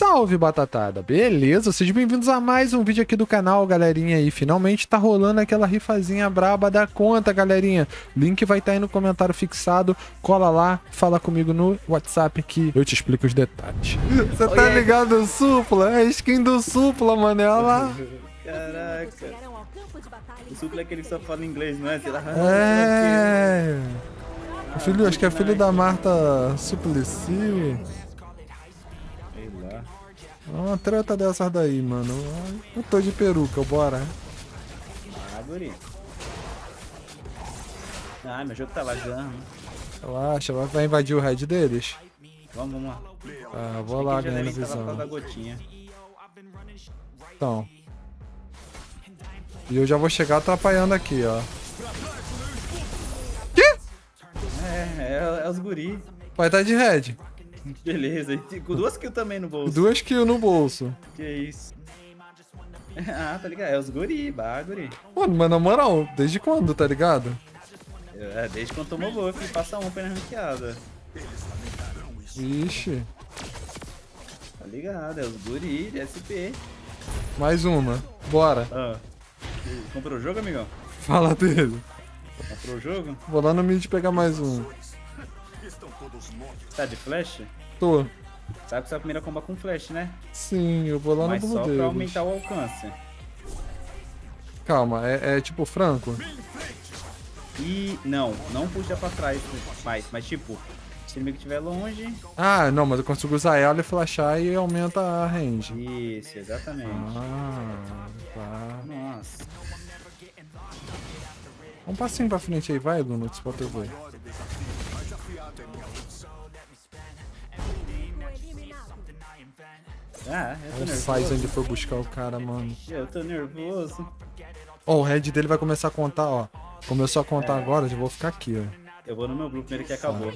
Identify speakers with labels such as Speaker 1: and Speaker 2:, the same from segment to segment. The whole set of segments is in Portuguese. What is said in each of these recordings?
Speaker 1: Salve batatada, beleza? Sejam bem-vindos a mais um vídeo aqui do canal, galerinha. E finalmente tá rolando aquela rifazinha braba da conta, galerinha. Link vai estar tá aí no comentário fixado. Cola lá, fala comigo no WhatsApp que eu te explico os detalhes. Você tá ligado, Supla? É a skin do Supla, mano. Olha lá.
Speaker 2: Caraca. O Supla é aquele que só fala inglês, não é? Sei lá.
Speaker 1: É. O filho, acho que é filho da Marta Suplicy. Uma treta dessas daí, mano. Eu tô de peruca, bora.
Speaker 2: Ah, guri. Ah, meu jogo tá vazando.
Speaker 1: Relaxa, vai invadir o head deles?
Speaker 2: Vamos, vamos lá.
Speaker 1: Ah, vou lá ganhando visão. Então. E eu já vou chegar atrapalhando aqui, ó.
Speaker 2: Que? É, é, é os guri.
Speaker 1: Vai estar tá de head.
Speaker 2: Beleza, e com duas kills também no bolso.
Speaker 1: Duas kills no bolso.
Speaker 2: Que isso. Ah, tá ligado? É os guri, bah, guri.
Speaker 1: Mano, mas na moral, desde quando, tá ligado?
Speaker 2: É, desde quando tomou buff passa um pena ranqueada.
Speaker 1: Ixi.
Speaker 2: Tá ligado, é os guri de SP.
Speaker 1: Mais uma, bora.
Speaker 2: Ah. Comprou o jogo, amigão?
Speaker 1: Fala dele.
Speaker 2: Comprou o jogo?
Speaker 1: Vou lá no mid pegar mais um.
Speaker 2: Tá de flash?
Speaker 1: Tô.
Speaker 2: Sabe que você primeira comba com flash, né?
Speaker 1: Sim, eu vou lá
Speaker 2: Mas
Speaker 1: no Blue
Speaker 2: só
Speaker 1: deles.
Speaker 2: pra aumentar o alcance.
Speaker 1: Calma, é, é tipo franco?
Speaker 2: E não, não puxa pra trás mais, mas tipo, se o inimigo estiver longe...
Speaker 1: Ah, não, mas eu consigo usar ela e flashar e aumenta a range.
Speaker 2: Isso, exatamente.
Speaker 1: Ah, tá.
Speaker 2: Nossa.
Speaker 1: Um passinho pra frente aí, vai, Lunux, pra tu ver.
Speaker 2: Ah, eu tô
Speaker 1: Faz onde for buscar o cara, mano.
Speaker 2: Eu tô nervoso.
Speaker 1: Ó, o head dele vai começar a contar, ó. Começou a contar é. agora, já vou ficar aqui, ó.
Speaker 2: Eu vou no meu grupo primeiro que acabou.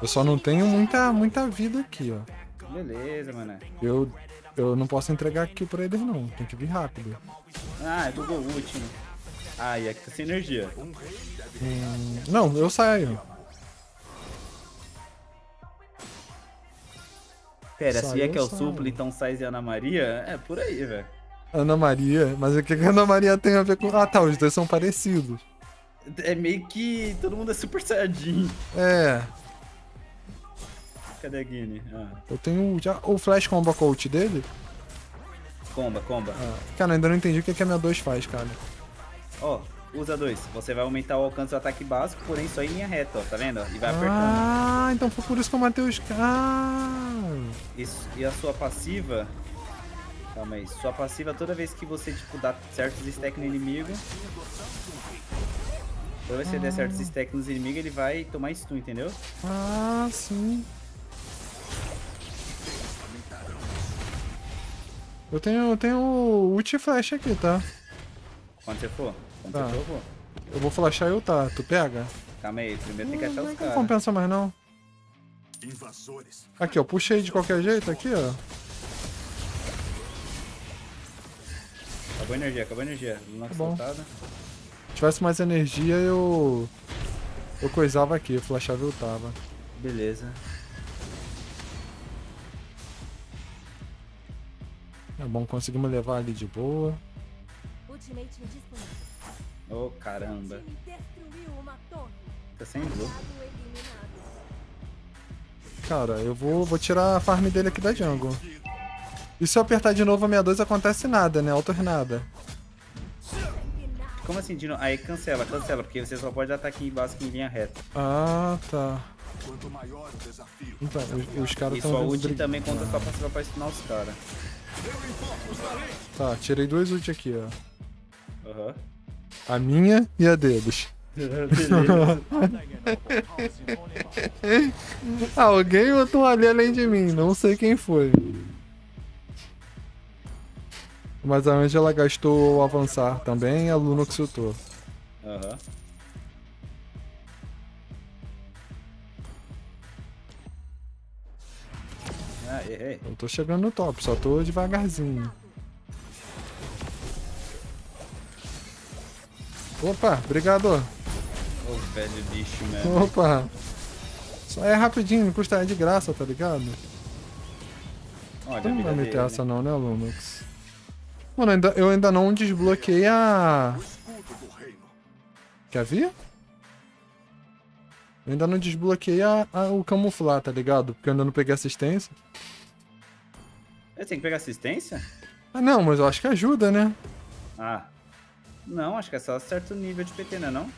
Speaker 1: Eu só não tenho muita, muita vida aqui,
Speaker 2: ó. Beleza, mano.
Speaker 1: Eu, eu não posso entregar aqui pra eles, não. Tem que vir rápido.
Speaker 2: Ah, é do gol último. Ah, e aqui tá sem energia.
Speaker 1: Hum, não, eu saio.
Speaker 2: Pera, se é que é o Supla, então Sais e Ana Maria, é por aí, velho.
Speaker 1: Ana Maria? Mas o que a Ana Maria tem a ver com. Ah, tá, os dois são parecidos.
Speaker 2: É meio que todo mundo é super saiyajin.
Speaker 1: É.
Speaker 2: Cadê a Guine? Ah.
Speaker 1: Eu tenho já. O Flash comba coach dele?
Speaker 2: Comba, comba.
Speaker 1: Ah. Cara, ainda não entendi o que a minha 2 faz, cara.
Speaker 2: Ó, usa dois. Você vai aumentar o alcance do ataque básico, porém só em linha reta, ó. Tá vendo? E vai apertando.
Speaker 1: Ah, então foi por isso que eu matei os. Ah!
Speaker 2: Isso, e a sua passiva... Calma aí. Sua passiva, toda vez que você, tipo, dá certos stacks no inimigo... Toda vez que você der certos stacks nos inimigos, ele vai tomar stun, entendeu?
Speaker 1: Ah, sim. Eu tenho, eu tenho ult flash aqui, tá?
Speaker 2: Quando você for. Quando tá. você for, eu vou.
Speaker 1: Eu vou flashar e ultar. Tu pega?
Speaker 2: Calma aí, primeiro tem que achar os caras.
Speaker 1: Não compensa mais não. Invasores. Aqui, ó. Puxei de qualquer jeito aqui, ó.
Speaker 2: Acabou a energia, acabou a energia. Tá bom. Soltada.
Speaker 1: Se tivesse mais energia, eu... Eu coisava aqui, eu flashava e ultava.
Speaker 2: Beleza.
Speaker 1: É bom, conseguimos levar ali de boa.
Speaker 2: Oh, caramba. Tá sem blue.
Speaker 1: Cara, eu vou, vou tirar a farm dele aqui da jungle. E se eu apertar de novo a 62 acontece nada, né? Auto nada.
Speaker 2: Como assim, Dino? Aí cancela, cancela, porque você só pode atacar em básico em linha reta.
Speaker 1: Ah, tá. Então, os, os caras estão...
Speaker 2: E sua ult também conta só passiva pra stunar os caras.
Speaker 1: Tá, tirei dois ult aqui,
Speaker 2: ó. Aham. Uhum.
Speaker 1: A minha e a deles. Alguém botou ali além de mim, não sei quem foi. Mas a Angela gastou o avançar também, a Luna que soltou.
Speaker 2: Aham. Uhum. Ah, errei.
Speaker 1: Eu tô chegando no top, só tô devagarzinho. Opa, obrigado.
Speaker 2: Velho bicho, mano.
Speaker 1: Opa. Só é rapidinho, não custa de graça, tá ligado?
Speaker 2: Olha,
Speaker 1: Tu não vai meter
Speaker 2: dele.
Speaker 1: essa não, né, Lumix? Mano, ainda, eu ainda não desbloqueei a... Quer ver? Eu ainda não desbloqueei a, a- o camuflar, tá ligado? Porque eu ainda não peguei assistência.
Speaker 2: É, tem que pegar assistência?
Speaker 1: Ah, não, mas eu acho que ajuda, né?
Speaker 2: Ah. Não, acho que é só certo nível de PT, né não?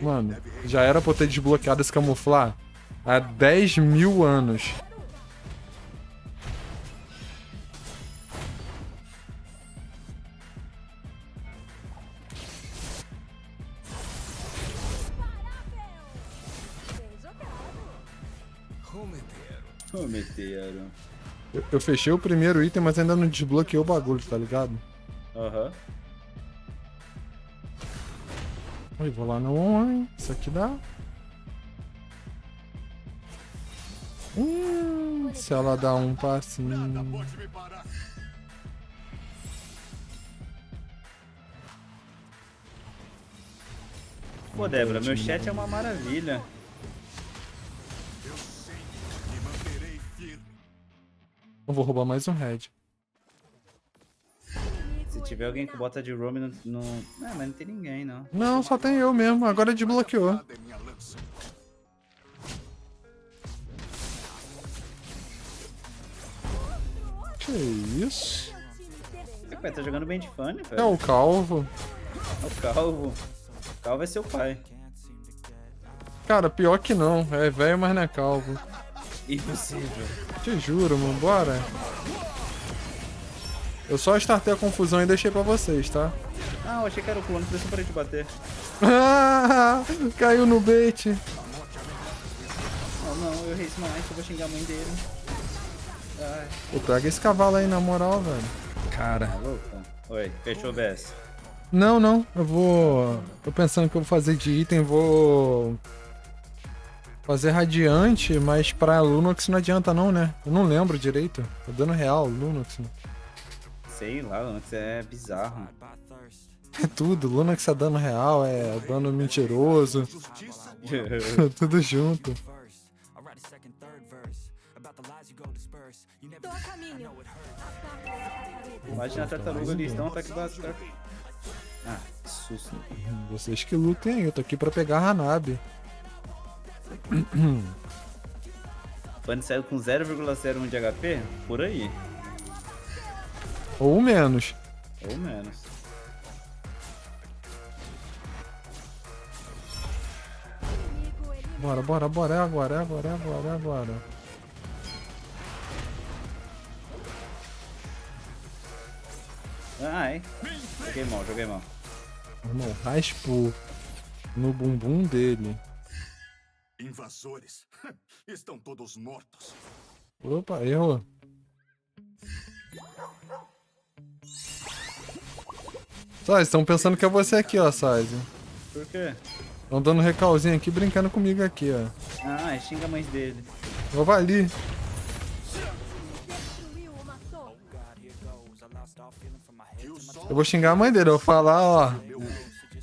Speaker 1: Mano, já era pra eu ter desbloqueado esse camuflar há 10 mil anos. Eu, eu fechei o primeiro item, mas ainda não desbloqueei o bagulho, tá ligado?
Speaker 2: Aham.
Speaker 1: Oi, vou lá no online. Isso aqui dá. Hum, se ela dá um passinho.
Speaker 2: Pô, Débora, meu chat é uma maravilha.
Speaker 1: Eu vou roubar mais um head.
Speaker 2: Se tiver alguém com bota de roam, não, não... Ah, mas não tem ninguém, não.
Speaker 1: Não, só tem eu mesmo. Agora desbloqueou. Que isso?
Speaker 2: Ué, tá jogando bem de fone,
Speaker 1: É
Speaker 2: velho.
Speaker 1: o calvo.
Speaker 2: É o Calvo. O Calvo é seu pai.
Speaker 1: Cara, pior que não. É velho, mas não é calvo.
Speaker 2: Impossível.
Speaker 1: Te juro, mano. Bora. Eu só startei a confusão e deixei pra vocês, tá?
Speaker 2: Ah, eu achei que era o clone, por isso eu parei de bater.
Speaker 1: Ah, caiu no bait.
Speaker 2: Não, não, eu race mais, eu vou xingar a mãe dele. Ai,
Speaker 1: Pô, pega esse cavalo aí na moral, velho. Cara.
Speaker 2: tá louco? Oi, fechou o BS.
Speaker 1: Não, não. Eu vou. Tô pensando que eu vou fazer de item, vou. Fazer radiante, mas pra Lunox não adianta não, né? Eu não lembro direito. Tô dando real, Lunox.
Speaker 2: Sei lá, antes é bizarro.
Speaker 1: É tudo. Lunox é dano real, é dano mentiroso. tudo junto.
Speaker 3: Tô a caminho.
Speaker 2: Imagina a tartaruga ali, estão ataque básico. Ah, que susto.
Speaker 1: Vocês que lutem aí, eu tô aqui pra pegar a Hanabi.
Speaker 2: Fanny saiu com 0,01 de HP? Por aí.
Speaker 1: Ou menos.
Speaker 2: Ou menos.
Speaker 1: Bora, bora, bora, é agora, é agora, é agora, é agora.
Speaker 2: Ai. Joguei mal, joguei mal.
Speaker 1: Irmão, raspo no bumbum dele.
Speaker 4: Invasores. Estão todos mortos.
Speaker 1: Opa, errou. Sai, estão pensando que é você aqui, ó, Sai.
Speaker 2: Por quê?
Speaker 1: Estão dando recalzinho aqui, brincando comigo aqui, ó.
Speaker 2: Ah, xinga a mãe dele.
Speaker 1: Eu vou ali. Eu vou xingar a mãe dele, eu vou falar, ó.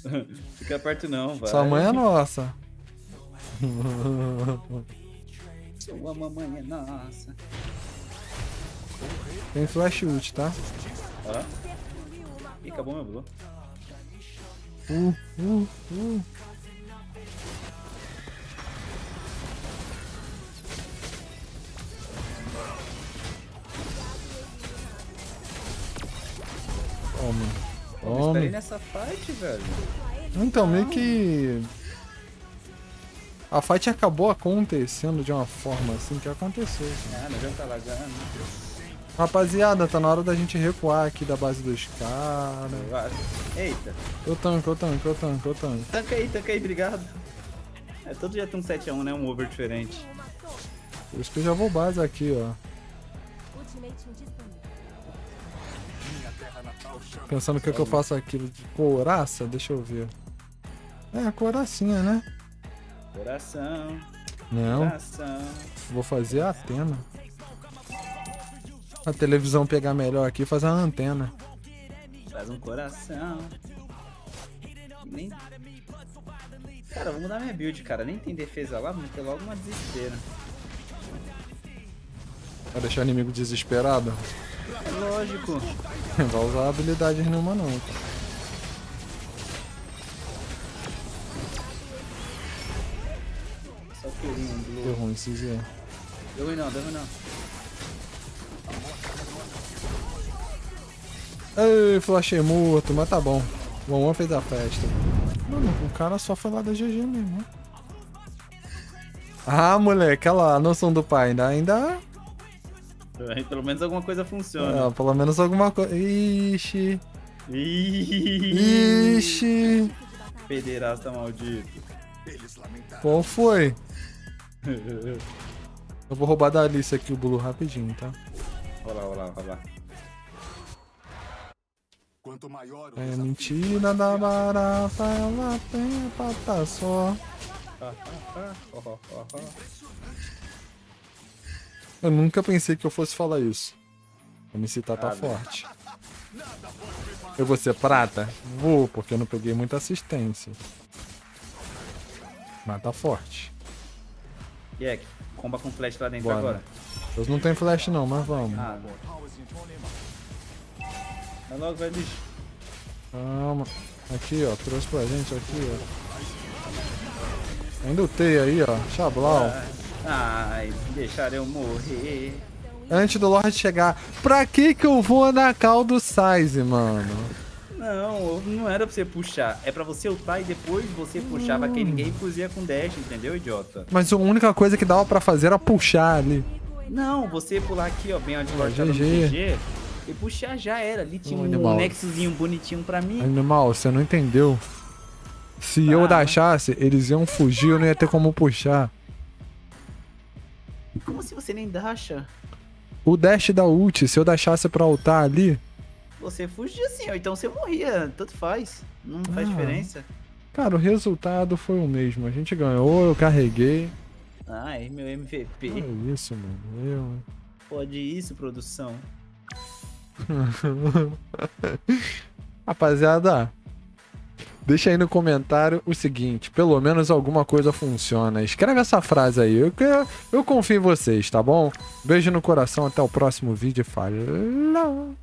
Speaker 2: Fica perto não, vai.
Speaker 1: Sua mãe é nossa.
Speaker 2: Sua mamãe é nossa.
Speaker 1: Tem flash ult, tá?
Speaker 3: Uma
Speaker 2: ih, acabou meu blue.
Speaker 1: Uh, uh, uh.
Speaker 2: Pô, Esperei
Speaker 1: Toma.
Speaker 2: nessa fight, velho.
Speaker 1: Então, meio que. A fight acabou acontecendo de uma forma assim que aconteceu.
Speaker 2: Ah, não adianta lagando.
Speaker 1: Rapaziada, tá na hora da gente recuar aqui da base dos caras.
Speaker 2: Acho. Eita.
Speaker 1: Eu tanco, eu tanco, eu tanco, eu tanco.
Speaker 2: Tanca aí, tanca aí, obrigado. É, todo dia tem um 7x1, né? Um over diferente.
Speaker 1: Por isso que eu já vou base aqui, ó. Pensando o que, que eu faço aquilo de couraça? Deixa eu ver. É, coracinha, né?
Speaker 2: Coração,
Speaker 1: Não,
Speaker 2: coração.
Speaker 1: vou fazer a Atena. A televisão pegar melhor aqui, fazer uma antena.
Speaker 2: Faz um coração. Nem... Cara, vou mudar minha build, cara. Nem tem defesa lá, vou meter logo uma desespera.
Speaker 1: Vai deixar o inimigo desesperado?
Speaker 2: Lógico.
Speaker 1: Não vai usar habilidade nenhuma não.
Speaker 2: Só um
Speaker 1: Deu ruim, CZ.
Speaker 2: Deu ruim não, deu ruim não.
Speaker 1: Ei, flashei morto, mas tá bom. O One fez a festa. Mano, o cara só foi lá da GG mesmo. né? Ah, moleque, olha lá, a noção do pai ainda. ainda
Speaker 2: Aí Pelo menos alguma coisa funciona.
Speaker 1: ah, pelo menos alguma coisa. Ixi.
Speaker 2: Ih,
Speaker 1: Ixi.
Speaker 2: Pederasta maldito.
Speaker 4: Eles lamentaram.
Speaker 1: Qual foi? Eu vou roubar da Alice aqui o Blue rapidinho, tá?
Speaker 2: Olha lá, olha lá, olha lá.
Speaker 4: Quanto maior o
Speaker 1: É mentira da barata, ela tem pata só. Eu nunca pensei que eu fosse falar isso. A MC tá, tá
Speaker 2: Ah,
Speaker 1: forte. Eu vou ser prata? Vou, porque eu não peguei muita assistência. Mas tá forte.
Speaker 2: E é, comba com flash lá dentro
Speaker 1: Bora.
Speaker 2: agora.
Speaker 1: Eu não tenho flash não, mas vamos.
Speaker 2: Ah, vai logo, vai, bicho.
Speaker 1: Calma. Aqui, ó. Trouxe pra gente aqui, ó. Ainda o T aí, ó. Xablau.
Speaker 2: Ai, deixar eu morrer.
Speaker 1: Antes do Lorde chegar. Pra que que eu vou na cal do size, mano?
Speaker 2: Não, não era pra você puxar. É pra você ultar e depois você puxar pra que ninguém fuzia com dash, entendeu, idiota?
Speaker 1: Mas a única coisa que dava pra fazer era puxar ali.
Speaker 2: Não, você pular aqui, ó, bem onde
Speaker 1: Ah,
Speaker 2: Lorde tá dando
Speaker 1: GG.
Speaker 2: E puxar já era. Ali tinha um
Speaker 1: animal.
Speaker 2: nexozinho bonitinho pra mim.
Speaker 1: Animal, você não entendeu. Se eu
Speaker 2: Ah.
Speaker 1: dachasse, eles iam fugir, eu não ia ter como puxar.
Speaker 2: Como se você nem dacha?
Speaker 1: O dash da ult, se eu dachasse pra ultar ali,
Speaker 2: Você fugia assim, ó. Então você morria. Tanto faz. Não faz
Speaker 1: Ah.
Speaker 2: diferença.
Speaker 1: cara, o resultado foi o mesmo. A gente ganhou, eu carreguei.
Speaker 2: Ai, meu MVP.
Speaker 1: É isso, mano. Eu...
Speaker 2: Pode isso, produção.
Speaker 1: Rapaziada, deixa aí no comentário o seguinte: pelo menos alguma coisa funciona. Escreve essa frase aí. Eu, eu, confio em vocês, tá bom? Beijo no coração, até o próximo vídeo. Falou!